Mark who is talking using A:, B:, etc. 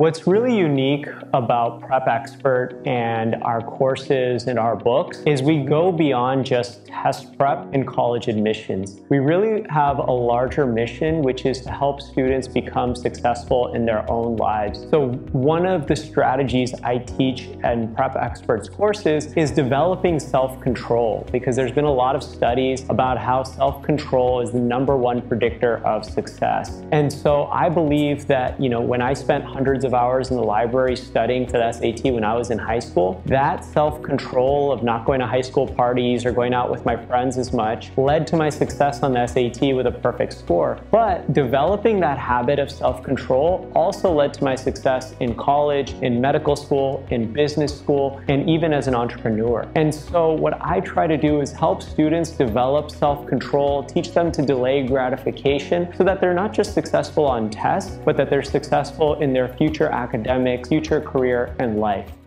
A: What's really unique about Prep Expert and our courses and our books is we go beyond just test prep and college admissions. We really have a larger mission, which is to help students become successful in their own lives. So one of the strategies I teach in Prep Experts courses is developing self-control because there's been a lot of studies about how self-control is the number one predictor of success. And so I believe that, you know, when I spent hundreds hundreds of hours in the library studying for the SAT when I was in high school, that self-control of not going to high school parties or going out with my friends as much led to my success on the SAT with a perfect score. But developing that habit of self-control also led to my success in college, in medical school, in business school, and even as an entrepreneur. And so what I try to do is help students develop self-control, teach them to delay gratification so that they're not just successful on tests, but that they're successful in their future future academics, future career, and life.